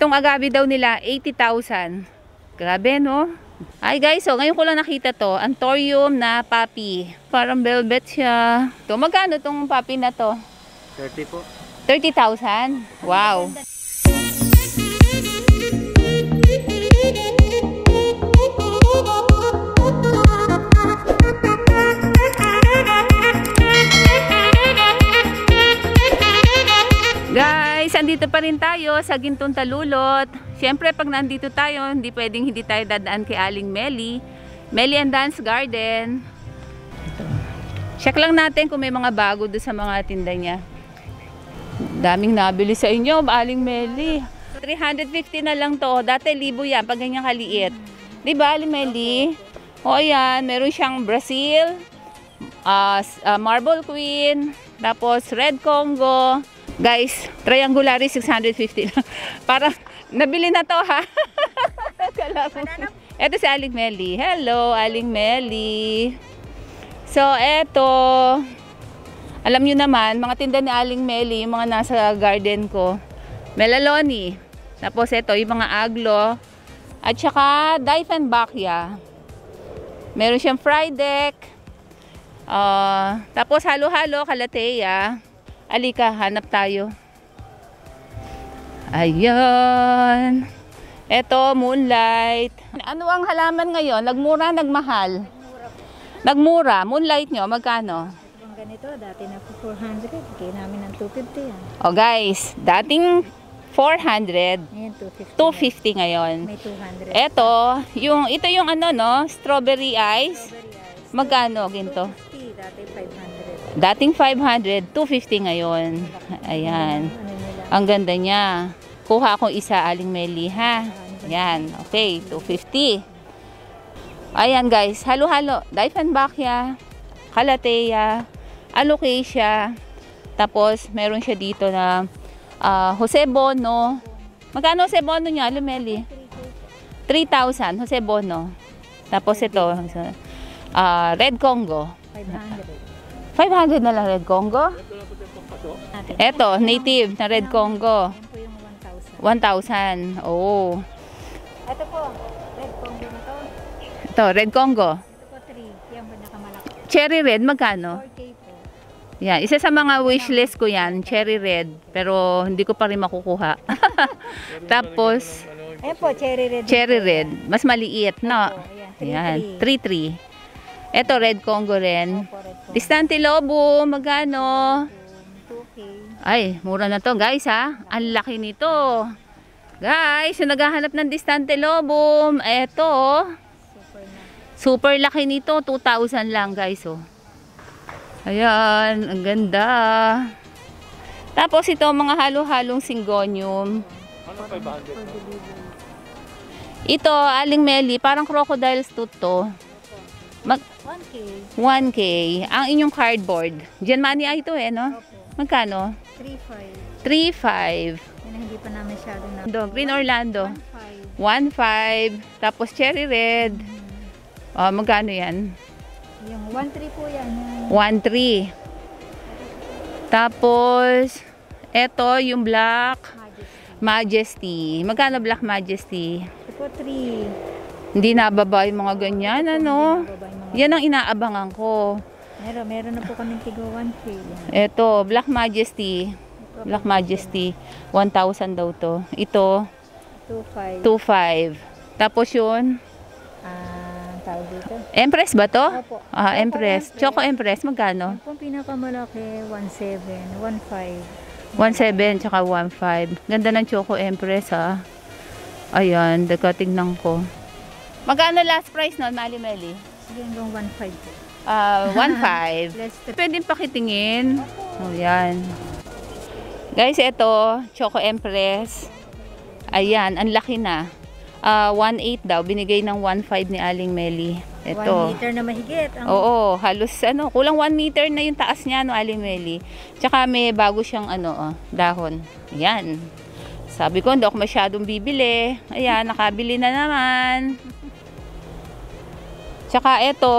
Itong agabi daw nila, 80,000. Grabe, no? Ay guys, so ngayon ko lang nakita to, Antorium na puppy. Parang velvet siya. To magkano tong puppy na to? 30 po. 30,000? Wow. Guys, andito pa rin tayo sa Gintong Talulot. Siyempre, pag nandito tayo, hindi pwedeng hindi tayo dadaan kay Aling Melly. Melly and Dance Garden. Check lang natin kung may mga bago doon sa mga tinda niya. Daming nabili sa inyo, Aling Melly. 350 na lang to. Dati libo yan, pag ganyan kaliit. Di ba, Aling Melly? O ayan, meron siyang Brazil, uh, Marble Queen, tapos Red Congo. Guys, triangulary 650 lang. Parang nabili na to ha. Ito si Aling Melly. Hello, Aling Melly. So, eto. Alam nyo naman, mga tinda ni Aling Melly, yung mga nasa garden ko. Melaloni. Tapos ito, yung mga aglo. At saka Diefenbachia. Meron siyang fried deck. Uh, tapos halo-halo, kalateya. Alika, hanap tayo. Ayan. Ito, moonlight. Ano ang halaman ngayon? Nagmura, nagmahal? Nagmura. Moonlight nyo, magkano? Ganito, dati na po 400. Kaya namin ng 250 yan. O guys, dating 400, Ngayon 250. 250 ngayon. May 200. Ito, yung, ito yung ano no, strawberry ice. Strawberry ice. Magkano ginto? 250, dati 500. Dating 500, 250 ngayon. Ayan. Ang ganda niya. Kuha akong isa aling meli ha. Yan. Okay, 250. Ayan guys, halo-halo. Diefenbachia, Calathea, Alocasia. Tapos meron siya dito na ah, Jose Bono. Magkano Jose Bono niya, Lumeli? 3,000 Jose Bono. Tapos ito, ah, Red Congo. 500. 500 na lang Red Congo. Eto, native na Red Congo. Yan po yung 1,000. 1,000. Oo. Ito po, red combo na to. Ito, Red Congo. Ito po 3. Yan po nakamalaki. Cherry Red, magkano? 4K po. Yan, isa sa mga wishlist ko yan, Cherry Red. Pero hindi ko pa rin makukuha. Tapos, Ayan po, cherry red. Cherry Red. Mas maliit, no? Ayan, Yan, 3-3. Ito, Red Congo rin. Opo. Distante Lobo, magkano? 2K. Ay, mura na to guys ha. Ang laki nito. Guys, yung naghahanap ng Distante Lobo, eto. Super na. Super laki nito, 2,000 lang guys oh. Ayan, ang ganda. Tapos ito, mga halo-halong syngonium. Ano 500? For delivery. Ito, Aling Melly, parang crocodile's tooth to. Mag 1K. 1K. Ang inyong cardboard. Diyan money ay ito eh, no? Opo. Magkano? 3.5. 3,500. Yan ang hindi pa namin masyado na. Green Orlando. 1.5. 1,500. Tapos cherry red. Oh, magkano yan? Yung 1.3 po yan. Yung 1,300. Tapos, eto yung Black Majesty. Majesty. Magkano Black Majesty? Ito po 3. Hindi nababa yung mga ganyan, ano? Yan ang inaabangan ko. Meron, meron na po kami tigo 1K. Yan. Eto, Black Majesty. Ito, Black Majesty. 1,000 daw to. Ito, 2.5. 2,500. Tapos yun, Ah, tawag dito. Empress ba to? Opo. Ah, Empress. Choco Empress, magkano? Yung pong pinakamalaki, 1.7, 1.5. 1,700 tsaka 1,500. Ganda ng Choco Empress ha. Ayan, daga tignan ko. Magkano last price nun, Mali Meli? Sige, hanggang 1.5 po. Ah, 1,500. Less than Pwedeng pakitingin. Oh, yan. Guys, ito, Choco Empress. Ayan, ang laki na. Ah, 1,800 daw. Binigay ng 1,500 ni Aling Meli. 1 Ito. meter na mahigit. Ang Oo, halos ano, kulang 1 meter na yung taas niya, no, Aling Meli. Tsaka may bago siyang ano, oh, dahon. Ayan. Sabi ko, hindi ako masyadong bibili. Ayan, nakabili na naman. Tsaka ito,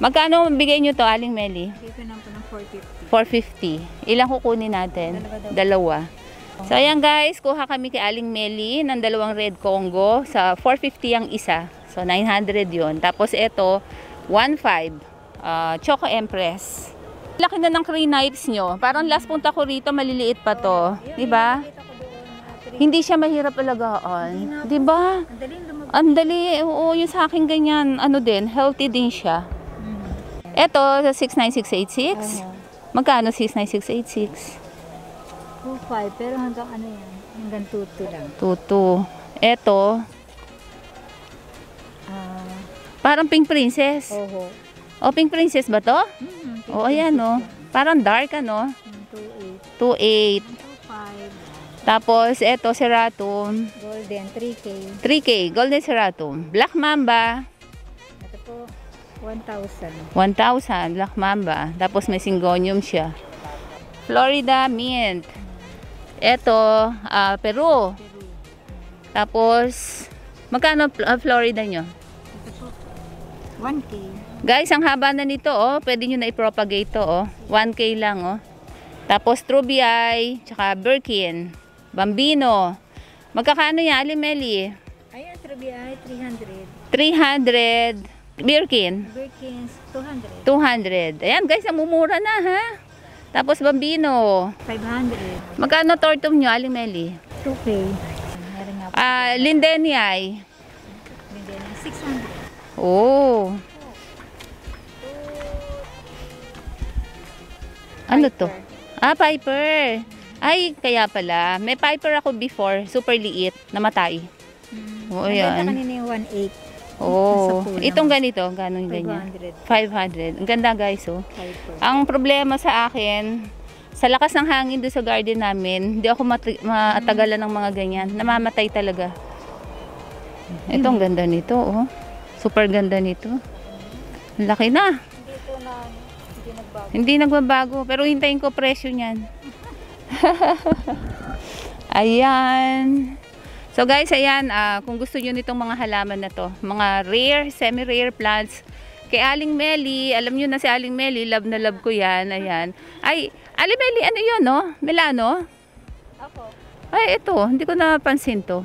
magkano bigay nyo to, Aling Meli? Dito na po ng 450. 450. Ilang kukunin natin? Dalawa. Dalawa. So ayan guys, kuha kami kay Aling Meli ng dalawang red Congo sa 450 ang isa. So 900 yon. Tapos ito, 1.5 ah, Choco Empress. Laki na ng crane knives nyo. Parang last punta ko rito, maliliit pa to. Di ba? Nakita ko doon, mga three- Hindi siya mahirap alagaan. Di ba? Ang Ang dali. Oo, yung sa akin ganyan, ano din, healthy din siya. Ito, 69686. Oo. Magkano 69686? 2.5, pero hanggang ano yan? Hanggang 2.2 lang. Tutu. Ito, Ah, parang pink princess. oho. O, pink princess ba to? Mm, O, ayan, no. Parang dark, ano? 2.8. 2.8. 2.5. Tapos, ito, Seratum. Golden, 3K. 3K, Golden Seratum. Black Mamba, Ito po, 1,000. 1,000. Black Mamba. Tapos, may syngonium siya. Florida Mint. Ito, ah, Peru. Peru. Tapos, magkano ah, Florida nyo? Ito po, 1K. Guys, ang haba na nito, oh. Pwede nyo na i-propagate to, oh. 1K lang, oh. Tapos, Trubiay, tsaka Birkin, Bambino. Magkakano yan, Alimeli? Ayan, Trubiay, 300. 300. Birkin, Birkins, 200. 200. Ayan, guys, namumura na, ha? Tapos, Bambino. 500. Magkano tortum nyo, Alimeli? 2K. Meron nga po. Ah, Lindeniay. Hindi na, 600. Oh. Ano to? Ah, Piper. Ay, kaya pala. May Piper ako before. Super liit. Namatay. Mm. Oo, yan. kanina yung 1.8. Oh. Nasa pulang. Itong ganito. Ganun ganyan. 500. 500. Ang ganda guys, oh. Piper. Ang problema sa akin, sa lakas ng hangin doon sa garden namin, hindi ako mati- maatagalan ng mga ganyan. Namamatay talaga. Ito, ang ganda nito, oh. Super ganda nito. Ang Laki na. Dito na, hindi nagbago. Hindi nagbabago, pero hintayin ko presyo niyan. ayan. So guys, ayan, ah, kung gusto niyo nitong mga halaman na to, mga rare, semi-rare plants, kay Aling Meli, alam niyo na si Aling Meli, love na love ko yan, ayan. Ay, Aling Meli, ano yun, no? Milano? Ako. Ay, ito, hindi ko napansin to.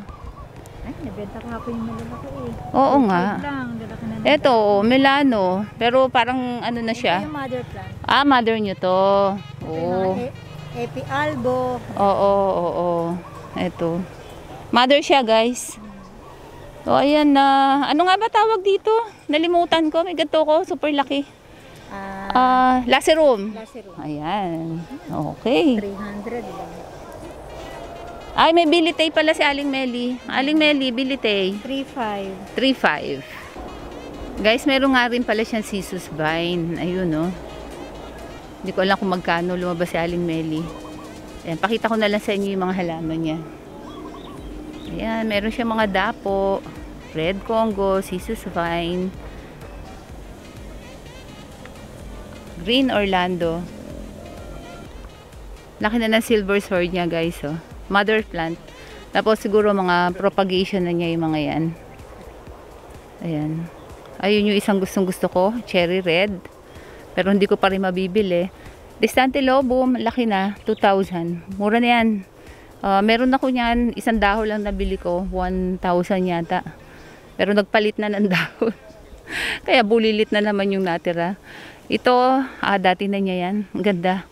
Ay, nabenta ko hapon yung malalaki eh. Oo nga. Lang, na. Ito, oh, Milano, pero parang ano na Ito siya. yung mother plant. Ah, mother niyo to. Ito Oo. yung mga e- Epi Albo. Oo, oo, oo. Ito. Mother siya, guys. So, ayan na. ano nga ba tawag dito? Nalimutan ko. May ganito ko. Super laki. Ah, Ah, lacerum. Lasero. Ayan. Okay. 300 lang. Ay, may bilitay pala si Aling Meli. Aling Meli, bilitay. 3.5. 3.5. Guys, meron nga rin pala siyang sisus vine. Ayun, no. Hindi ko alam kung magkano lumabas si Aling Meli. Ayan, pakita ko na lang sa inyo yung mga halaman niya. Ayan, meron siya mga dapo, red Congo, sisus vine, green Orlando. Laki na ng silver sword niya, guys, oh. Mother plant. Tapos siguro mga propagation na niya yung mga yan. Ayan. Ayun yung isang gustong gusto ko, cherry red. Pero hindi ko pa rin mabibili. Distante Lobo, laki na, 2,000. Mura na yan. Ah, meron ako niyan, isang dahon lang nabili ko, 1,000 yata. Pero nagpalit na ng dahon. Kaya bulilit na naman yung natira. Ito, ah, dati na niya yan. Ang ganda.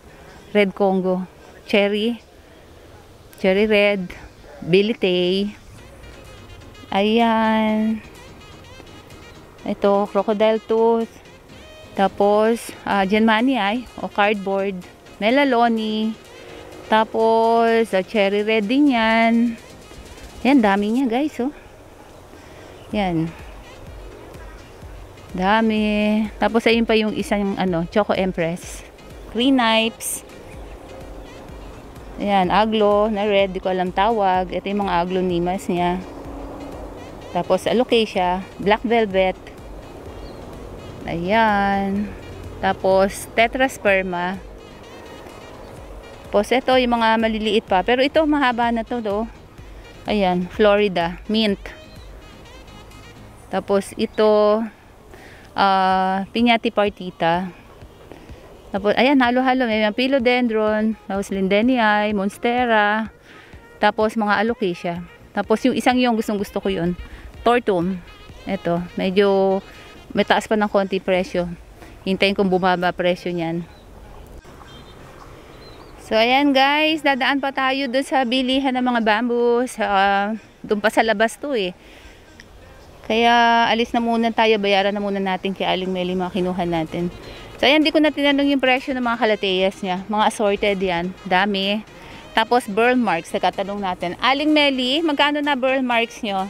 Red Congo. Cherry. Cherry red. Bilitay. Ayan. Ito, crocodile tooth. Tapos, uh, Genmani ay, o cardboard. Melaloni. Tapos, ah, cherry red din yan. Yan, dami niya guys, oh. Yan. Dami. Tapos, ayun pa yung isang, ano, Choco Empress. Green Knipes. Ayan, aglo na red, di ko alam tawag. Ito yung mga aglonimas niya. Tapos alocasia, black velvet. Ayan. Tapos tetrasperma. Tapos ito yung mga maliliit pa. Pero ito mahaba na to do. Ayan, Florida, mint. Tapos ito ah piñati partita. Tapos, ayan, halo-halo. May mga philodendron, tapos lindeniae, monstera. Tapos mga alocasia. Tapos yung isang yung gustong gusto ko yun. Tortum. Ito, medyo may taas pa ng konti presyo. Hintayin kong bumaba presyo niyan. So ayan guys, dadaan pa tayo doon sa bilihan ng mga bamboo. Sa, doon pa sa labas to eh. Kaya alis na muna tayo, bayaran na muna natin kay Aling Meli mga kinuha natin. So ayan, di ko na tinanong yung presyo ng mga kalateyas niya. Mga assorted yan, dami. Tapos burl marks, nagkatanong natin. Aling Meli, magkano na burl marks nyo?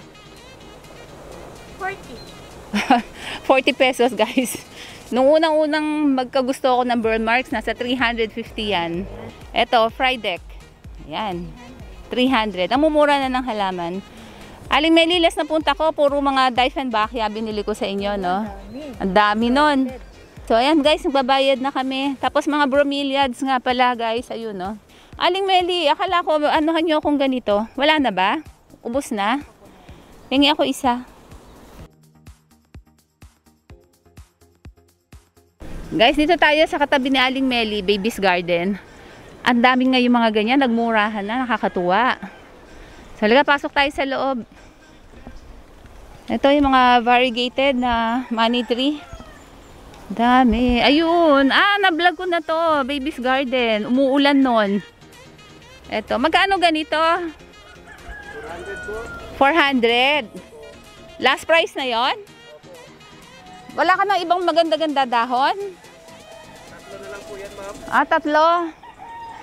40. 40 pesos guys. Nung unang-unang magkagusto ako ng burn marks, nasa 350 yan. Ito, Frideck. Yan. 300. Ang mumura na ng halaman. Aling Melilas na punta ko, puro mga Diefenbachia binili ko sa inyo, no? Ang dami nun. So, ayan guys, nagbabayad na kami. Tapos mga bromeliads nga pala guys, ayun, no? Aling Meli, akala ko, anuhan nyo akong ganito. Wala na ba? Ubus na? Hingi ako isa. Guys, dito tayo sa katabi ni Aling Meli, Baby's Garden. Ang daming ngayon mga ganyan, nagmurahan na, nakakatuwa. So, laga, pasok tayo sa loob. Ito yung mga variegated na money tree. Dami. Ayun. Ah, na-vlog ko na to. Baby's Garden. Umuulan nun. Ito. Magkano ganito? 400. Last price na yon? Wala ka ng ibang maganda-ganda dahon? Tatlo na lang po yan, ma'am. Ah, tatlo.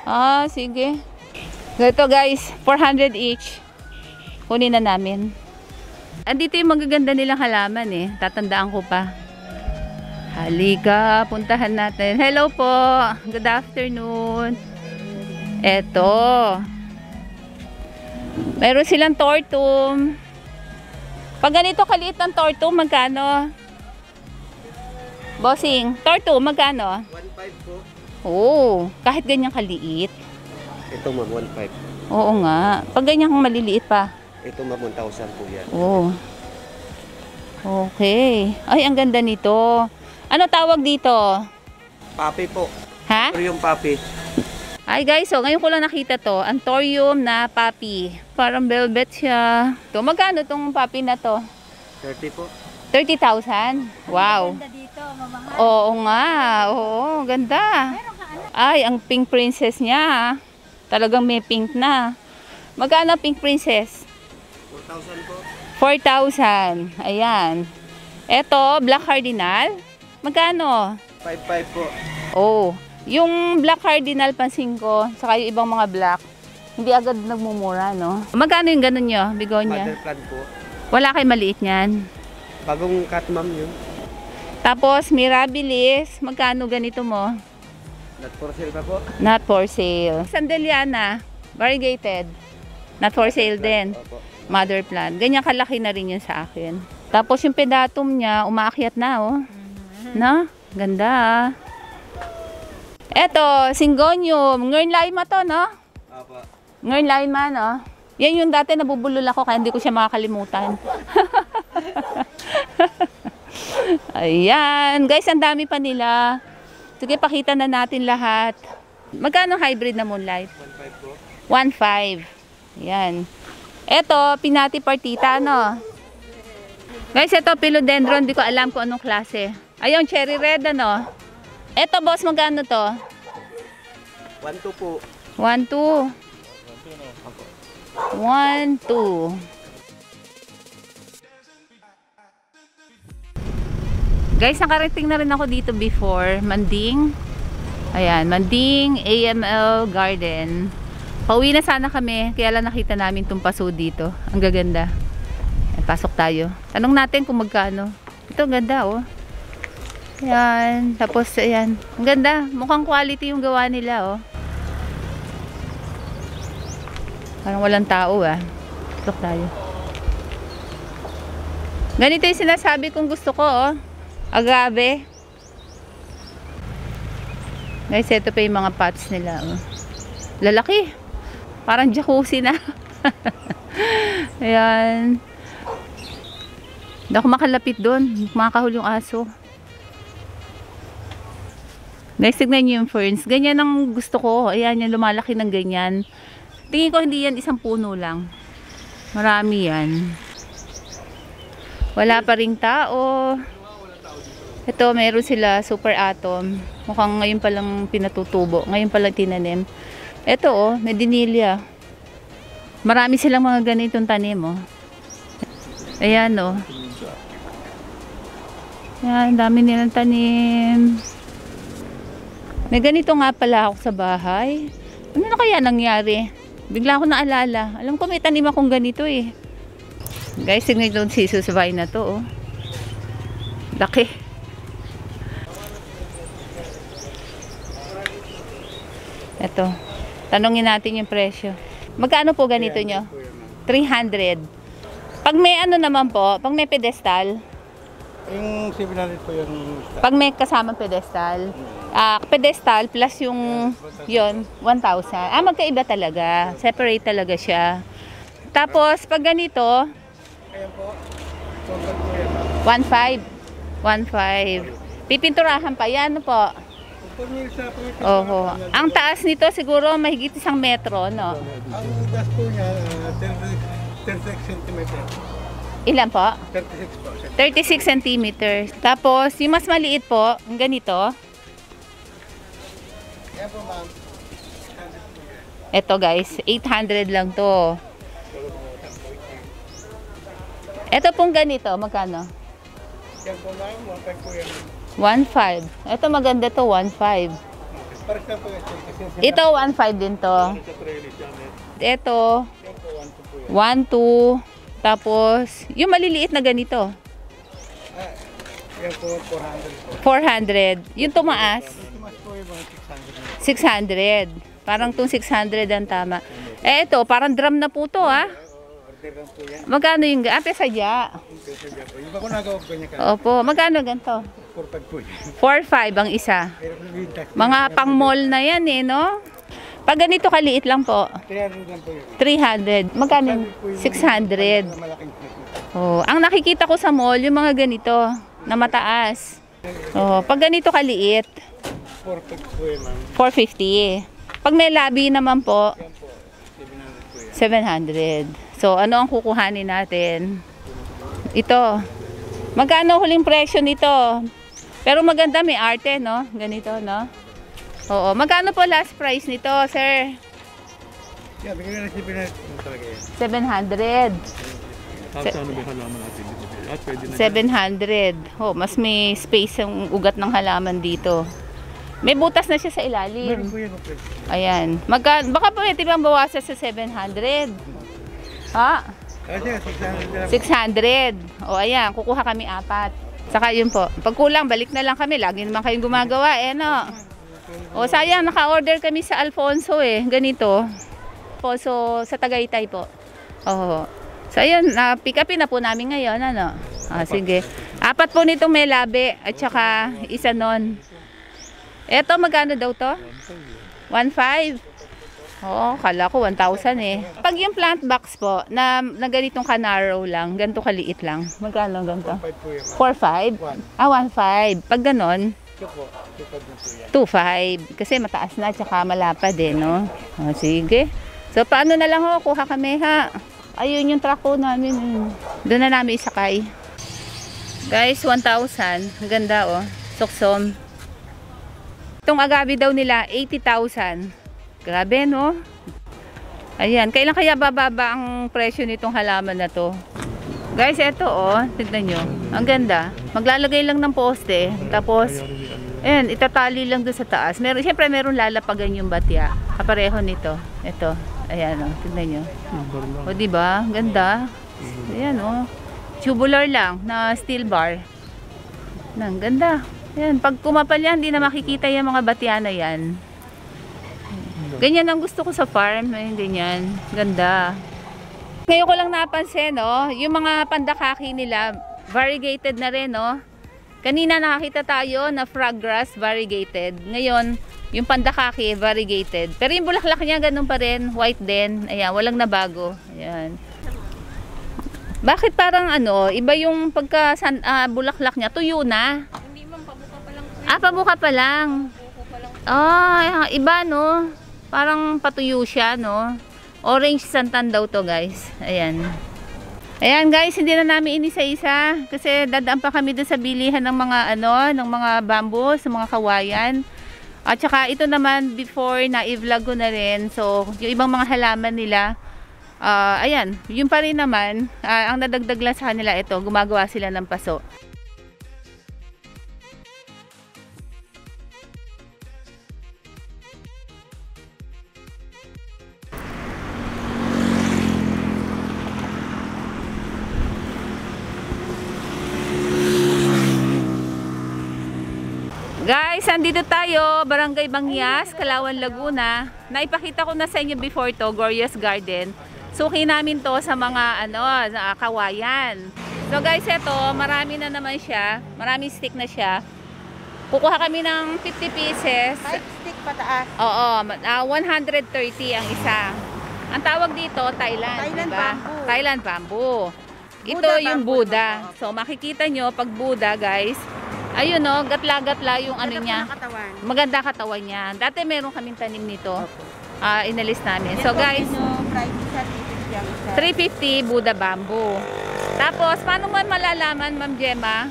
Ah, sige. Ito guys, 400 each. Kunin na namin. Andito yung magaganda nilang halaman eh. Tatandaan ko pa. Halika, puntahan natin. Hello po. Good afternoon. Eto. Meron silang tortum. Pag ganito kaliit ang tortum, magkano? Bossing, tortum, magkano? 1.5 po. Oo, kahit ganyan kaliit. Ito ma'am, 1.5. Oo nga. Pag ganyan kang maliliit pa. Ito ma'am, 1,000 po yan. Oo. Okay. Ay, ang ganda nito. Ano tawag dito? Papi po. Ha? Ito yung papi. Ay guys, so ngayon ko lang nakita to. Ang thorium na papi. Parang velvet siya. To, magkano tong papi na to? 30 po. 30,000? Wow. Ganda dito, mamahal. Oo nga. Oo, ganda. Ay, ang pink princess niya. Talagang may pink na. Magkano pink princess? 4,000 po. 4,000. Ayan. Eto, black cardinal. Magkano? 5.5 po. Oh, yung black cardinal pansin ko, saka yung ibang mga black, hindi agad nagmumura, no? Magkano yung ganun nyo, bigonya? Mother plant po. Wala kay maliit niyan. Bagong cut ma'am yun. Tapos, mirabilis, magkano ganito mo? Not for sale pa po. Not for sale. Sandeliana, variegated. Not for sale din. Opo. Mother plant. Ganyan kalaki na rin yun sa akin. Tapos yung pedatum niya, umaakyat na, oh. No? Ganda, ah. Eto, Singonium. Ngern Lima to, no? Opo. Ngern Lima, no? Yan yung dati nabubulol ako kaya hindi ko siya makakalimutan. Ayan. Guys, ang dami pa nila. Sige, pakita na natin lahat. Magkano hybrid na moonlight? 1.5 po. 1.5. Yan. Eto, pinati partita, no? Guys, ito, philodendron. Di ko alam kung anong klase. Ayun, cherry red, ano? Eto, boss, magkano to? 1.2 po. 1, 2. 1, 2. Guys, nakarating na rin ako dito before. Manding. Ayan, Manding AML Garden. Pauwi na sana kami, kaya lang nakita namin itong paso dito. Ang gaganda. Ayan, pasok tayo. Tanong natin kung magkano. Ito, ganda oh. Ayan, tapos ayan. Ang ganda, mukhang quality yung gawa nila oh. Parang walang tao ah. Pasok tayo. Ganito yung sinasabi kong gusto ko oh. Agave. Guys, ito pa yung mga pots nila. Oh. Lalaki. Parang jacuzzi na. Ayan. Hindi ako makalapit doon. Makakahul yung aso. Guys, tignan nyo yung ferns. Ganyan ang gusto ko. Ayan, yung lumalaki ng ganyan. Tingin ko hindi yan isang puno lang. Marami yan. Wala pa ring tao. Ito, meron sila super atom. Mukhang ngayon pa lang pinatutubo. Ngayon pa lang tinanim. Ito oh, medinilya. Marami silang mga ganitong tanim oh. Ayan oh. Ayan, dami nilang tanim. May ganito nga pala ako sa bahay. Ano na kaya nangyari? Bigla ako naalala. Alam ko may tanim akong ganito eh. Guys, tignan doon si Susubay na to oh. Laki. Ito. Tanungin natin yung presyo. Magkano po ganito nyo? 300. Pag may ano naman po, pag may pedestal, Yung 700 po yung pag may kasamang pedestal, ah pedestal plus yung yon 1,000. Ah, magkaiba talaga. Separate talaga siya. Tapos, pag ganito, Ayan po. Total po yan. 1,500. 1,500. Pipinturahan pa yan po. Oho. Ang taas nito siguro mahigit isang metro, no? ang gas po niya, ah, 36, 36 cm. Ilan po? 36 po. 36 centimeters. Tapos, yung mas maliit po, ang ganito, Ayan po ma'am. eto guys, 800 lang to. Eto pong ganito, magkano? Yan po ma'am, 1.5 po yan. 1.5. Ito maganda to, 1.5. Parang siya po yan. Kasi Ito, 1.5 din to. Ito, Yan po, 1 po po yan. 1, 2. Tapos, yung maliliit na ganito, Ah, yan po, 400 po. 400. Yung tumaas, Tumas po yung mga 600 na. 600. Parang tong 600 ang tama. Eh, ito, parang drum na po to, ah. Yan. Magkano yung, ah, pesadya. Opo, magkano ganito? 4.5 po yan. 4.5 ang isa. Mga pang mall na yan eh, no? Pag ganito kaliit lang po, 300 lang po yun. 300. Magkano? yung 600. Ang malaking tax. Oh, ang nakikita ko sa mall, yung mga ganito, na mataas. Oh, pag ganito kaliit, 4.5 po ma'am. 450. Pag may labi naman po, Yan po, 700 po yan. 700. So, ano ang kukuhanin natin? Ito. Magkano huling presyo nito? Pero maganda, may arte, no? Ganito, no? Oo. Magkano po last price nito, sir? Yeah, bigyan na 700 po talaga yan. 700. Tapos ano ba yung halaman natin dito? At pwede na 700. Oh, mas may space ang ugat ng halaman dito. May butas na siya sa Meron ilalim. po yan. okay. Ayan. Magka, baka pwede bang bawasan sa 700? Ha? Kasi 600 lang. 600. O ayan, kukuha kami apat. Saka yun po. Pag kulang, balik na lang kami. Lagi naman kayong gumagawa eh, no? O sayang, naka-order kami sa Alfonso eh. Ganito. Alfonso sa Tagaytay po. Oo. So ayun, na pick upin na po namin ngayon, ano? Ah, sige. Apat po nitong may labi at saka isa nun. Eto, magkano daw to? 1.5. Oo, kala ko 1,000 eh. Pag yung plant box po, na, na ganitong kanaro lang, ganito kaliit lang, magkano ganito? 5 po yan. 4,500? Ah, 1,500. Pag ganon, Ito po, 2.5 na po yan. 2,500. Kasi mataas na, tsaka malapad eh, no? O, sige. So, paano na lang ho, kuha kami ha. Ayun yung truck ko namin. eh. Doon na namin isakay. Guys, 1,000. Ang ganda oh. Soksom. Itong agabi daw nila, 80,000. Grabe, no? Ayan. Kailan kaya bababa ang presyo nitong halaman na to? Guys, eto oh. Tignan nyo. Ang ganda. Maglalagay lang ng poste. Tapos, ayan, itatali lang doon sa taas. Meron, Siyempre, meron lalapagan yung batya. Kapareho nito. Ito. Ayan oh. Tignan nyo. O, di ba? Ganda. Ayan, oh. Tubular lang na steel bar. Nang ganda. Ayan, pag kumapal yan, hindi na makikita yung mga batya na yan. Ganyan ang gusto ko sa farm. Ayan, ganyan. Ganda. Ngayon ko lang napansin, no, yung mga pandakaki nila, variegated na rin, no. Kanina nakakita tayo na frog grass variegated. Ngayon, yung pandakaki variegated. Pero yung bulaklak niya ganun pa rin, white din. Ayan, walang nabago. Ayan. Bakit parang ano, iba yung pagka san, ah, bulaklak niya, tuyo na? Hindi man, pabuka pa lang. Ah, pabuka pa lang. Ah, iba no. Parang patuyo siya, no. Orange santan daw to guys. Ayan. Ayan guys, hindi na namin inisa-isa kasi dadaan pa kami dun sa bilihan ng mga ano, ng mga bamboo, sa mga kawayan. At saka ito naman before na i-vlog ko na rin. So, yung ibang mga halaman nila, ah, ayan, yun pa rin naman, ah, ang nadagdag lang sa kanila ito, gumagawa sila ng paso. Guys, andito tayo, Barangay Bangyas, Kalawan, Laguna. Naipakita ko na sa inyo before to, Glorious Garden. Suki namin to sa mga ano, sa kawayan. So guys, eto, marami na naman siya. Maraming stick na siya. Kukuha kami ng 50 pieces. 5 stick pataas. Oo, ah, 130 ang isa. Ang tawag dito, Thailand. Thailand diba? bamboo. Thailand bamboo. Ito Buddha yung bamboo Buddha. So makikita nyo, pag Buddha guys, ayun no, gatla-gatla yung ano niya. Katawan. Maganda katawan niya. Dati meron kaming tanim nito. Ah, inalis namin. So guys, price sa 350 ang isa. 350 Buddha bamboo. Tapos, paano man malalaman, Ma'am Gemma,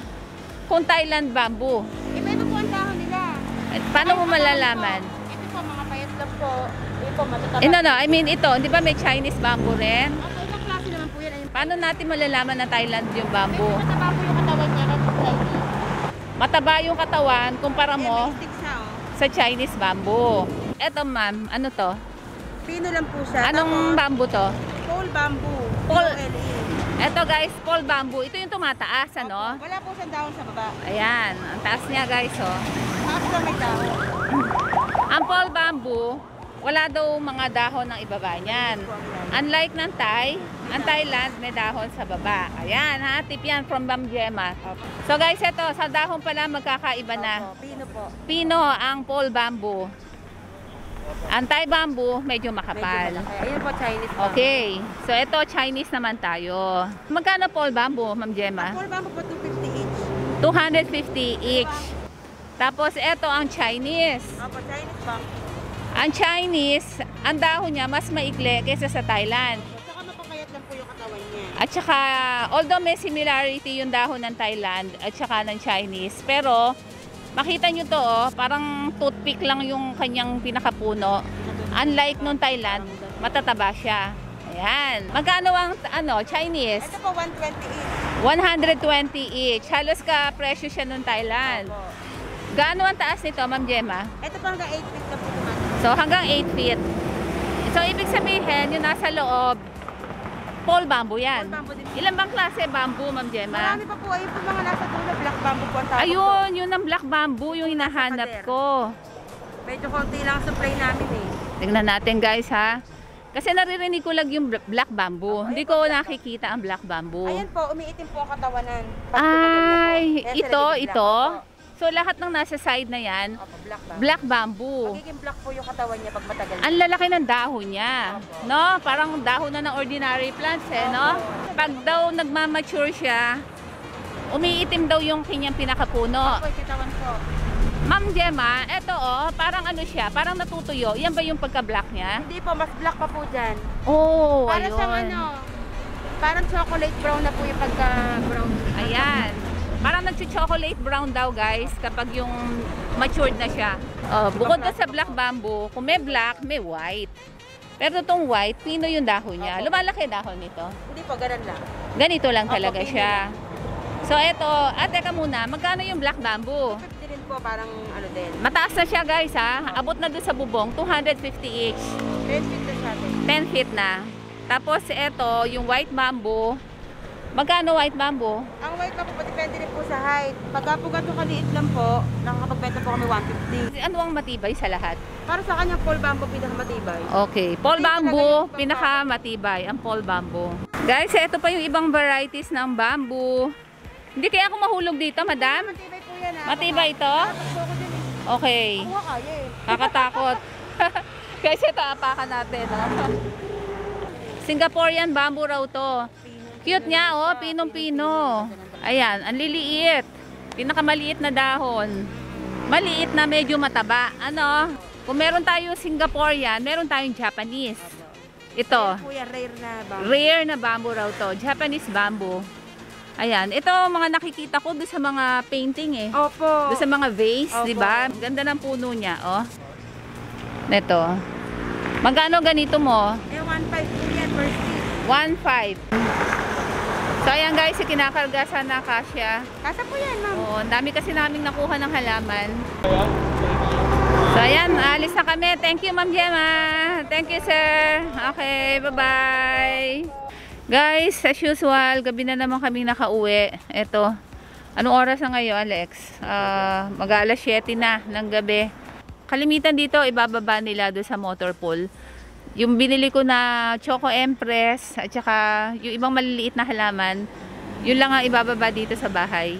kung Thailand bamboo? Iba ito po ang dahon nila. Eh, Paano mo malalaman? Ito po, mga payat lang po. Ito po, matataba. Eh, no, no, I mean ito, di ba may Chinese bamboo rin? Ako, ibang klase naman po yan. Paano natin malalaman na Thailand yung bamboo? mataba po yung katawan niya kasi Chinese. Mataba yung katawan kumpara mo stick siya, oh. sa Chinese bamboo. Eto ma'am, ano to? Pino lang po siya. Anong Tapos, bamboo to? pole bamboo. Pole-. Eto guys, pole bamboo. Ito yung tumataas, ano? Wala po siyang dahon sa baba. Ayan, ang taas niya guys, oh. Tapos lang may dahon. Ang pole bamboo, wala daw mga dahon ng ibaba niyan. Unlike ng Thai, ang Thailand may dahon sa baba. Ayan ha, tip yan from Ma'am Gemma. So guys, eto, sa dahon pala magkakaiba na. Pino po. Pino ang pole bamboo. Ang Thai bamboo, medyo makapal. Ayun po, Chinese bamboo. Okay. So, ito, Chinese naman tayo. Magkano pole bamboo, Ma'am Gemma? Pole bamboo po, 250 each. 250 each. Tapos, ito ang Chinese. Opo, Chinese bamboo. Ang Chinese, ang dahon niya mas maikli kaysa sa Thailand. Saka mapapayat lang po yung katawan niya. At saka, although may similarity yung dahon ng Thailand at saka ng Chinese, pero makita nyo to, oh, parang toothpick lang yung kanyang pinakapuno. Unlike nung Thailand, matataba siya. Ayan. Magkano ang ano, Chinese? Ito po, 120 each. 120 each. Halos ka presyo siya nung Thailand. Opo. Gaano ang taas nito, Ma'am Gemma? Ito po hanggang 8 feet na po. So, hanggang 8 feet. So, ibig sabihin, yung nasa loob, pole bamboo yan. Pole bamboo din. Ilan bang klase bamboo, Ma'am Gemma? Marami pa po. Ayun po mga nasa dulo. Black bamboo po ang tawag Ayun, yun ang black bamboo yung hinahanap ko. po. Medyo konti lang ang supply namin eh. Tingnan natin guys ha. Kasi naririnig ko lang yung bl- black bamboo. Opo, Hindi ko po, nakikita ang black bamboo. Ayan po, umiitim po ang katawanan. Pag po. Ay, ito, ito. black. Opo. So lahat ng nasa side na yan, Opo, black bamboo. black bamboo. Magiging black po yung katawan niya pag matagal. Ang lalaki ng dahon niya. No? Parang dahon na ng ordinary plants eh, no? Pag daw nagmamature siya, umiitim daw yung kanyang pinakapuno. Opo, yung katawan po. Ma'am Gemma, eto oh, parang ano siya, parang natutuyo. Yan ba yung pagka-black niya? Hindi po, mas black pa po dyan. Oh, Para ayun. siyang ano, parang chocolate brown na po yung pagka-brown. Ayan. Parang nag-chocolate brown daw guys kapag yung matured na siya. Oh, bukod doon sa black bamboo, kung may black, may white. Pero itong white, pino yung dahon niya. Opo. Lumalaki dahon nito. Hindi po, ganun lang. Ganito lang Opo, talaga siya. So eto, ah teka muna, magkano yung black bamboo? 50 rin po, parang ano din. Mataas na siya guys ha. Abot na doon sa bubong, 250 each. 10 feet na siya din. 10 feet na. Tapos eto, yung white bamboo. Magkano white bamboo? Ang white pa po, depende rin po sa height. Pagka po ganito kaliit lang po, nakakapagbenta po kami 150. Ano ang matibay sa lahat? Para sa kanyang pole bamboo, pinakamatibay. Okay, pole Hindi bamboo, talaga yung pinaka matibay ang pole bamboo. Guys, ito pa yung ibang varieties ng bamboo. Hindi kaya ako mahulog dito, madam? Matibay po yan ah. Matibay ito? Okay, kaya eh. kakatakot. Guys, ito apakan natin. Oh. Singaporean bamboo raw to. Cute niya, oh, pinong-pino. Ayan, ang liliit. Pinakamaliit na dahon. Maliit na medyo mataba. Ano? Kung meron tayong Singaporean, meron tayong Japanese. Ito. Rare na ba? Rare na bamboo raw to. Japanese bamboo. Ayan. Ito mga nakikita ko doon sa mga painting eh. Opo. Doon sa mga vase, di ba? Ganda ng puno niya, oh. Neto. Magkano ganito mo? Eh, 1.5 po yan per stick. 1.5. So ayan guys, yung kinakarga sana kasya. Kasa po yan, ma'am. Oo, ang dami kasi naming nakuha ng halaman. So ayan, alis na kami. Thank you Ma'am Gemma. Thank you sir. Okay, bye-bye. Guys, as usual, gabi na naman kami nakauwi. Ito. Anong oras na ngayon, Alex? Ah, mag-alas 7 na ng gabi. Kalimitan dito, ibababa nila doon sa motor pool. Yung binili ko na Choco Empress at saka yung ibang maliliit na halaman, yun lang ang ibababa dito sa bahay.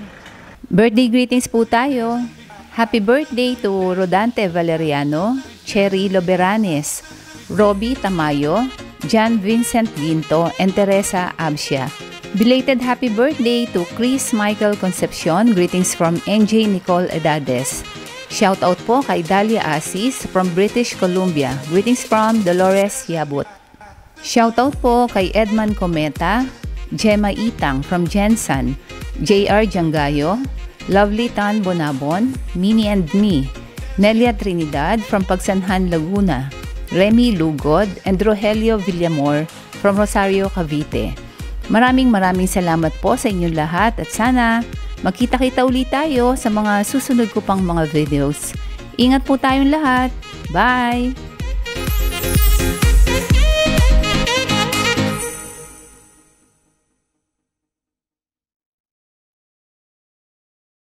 Birthday greetings po tayo. Happy birthday to Rodante Valeriano, Cherry Loberanes, Robbie Tamayo, John Vincent Ginto, and Teresa Absia. Belated happy birthday to Chris Michael Concepcion. Greetings from NJ Nicole Edades. Shout out po kay Dalia Asis from British Columbia. Greetings from Dolores Yabut. Shout out po kay Edman Cometa, Gemma Itang from Jensen, JR Jangayo, Lovely Tan Bonabon, Mini and Me, Nelia Trinidad from Pagsanhan, Laguna, Remy Lugod, and Rogelio Villamor from Rosario, Cavite. Maraming maraming salamat po sa inyong lahat at sana magkita-kita ulit tayo sa mga susunod ko pang mga videos. Ingat po tayong lahat. Bye!